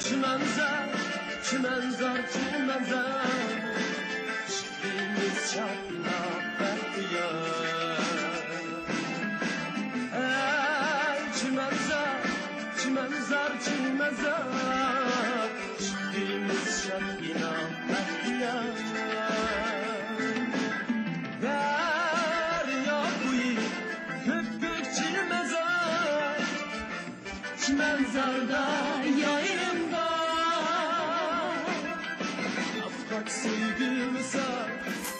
Çimenzer, çimenzer, çimenzer Çimenzarda yayında. Afrak sevgimize Atışında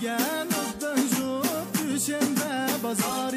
Gel öpten zop düşende bazarı